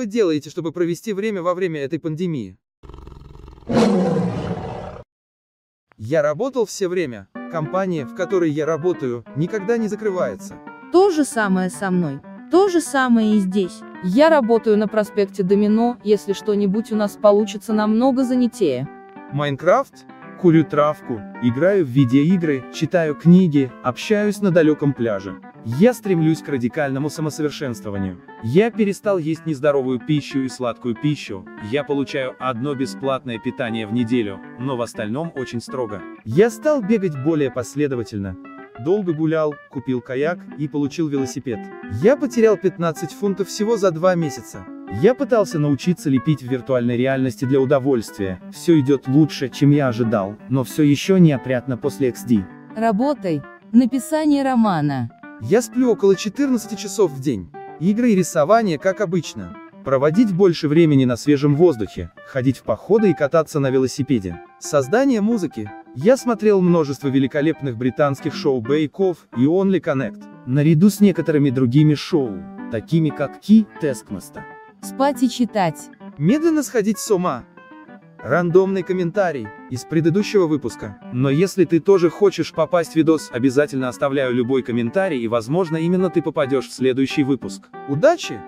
вы делаете, чтобы провести время во время этой пандемии? Я работал все время. Компания, в которой я работаю, никогда не закрывается. То же самое со мной. То же самое и здесь. Я работаю на проспекте Домино, если что-нибудь у нас получится намного занятее. Майнкрафт? Курю травку, играю в видеоигры, читаю книги, общаюсь на далеком пляже. Я стремлюсь к радикальному самосовершенствованию. Я перестал есть нездоровую пищу и сладкую пищу. Я получаю одно бесплатное питание в неделю, но в остальном очень строго. Я стал бегать более последовательно. Долго гулял, купил каяк и получил велосипед. Я потерял 15 фунтов всего за два месяца. Я пытался научиться лепить в виртуальной реальности для удовольствия. Все идет лучше, чем я ожидал, но все еще неопрятно после XD. Работай. Написание романа. Я сплю около 14 часов в день. Игры и рисование, как обычно. Проводить больше времени на свежем воздухе, ходить в походы и кататься на велосипеде. Создание музыки. Я смотрел множество великолепных британских шоу Off и Only Connect, наряду с некоторыми другими шоу, такими как Ки, Taskmaster. Спать и читать. Медленно сходить с ума. Рандомный комментарий из предыдущего выпуска. Но если ты тоже хочешь попасть в видос, обязательно оставляю любой комментарий и возможно именно ты попадешь в следующий выпуск. Удачи!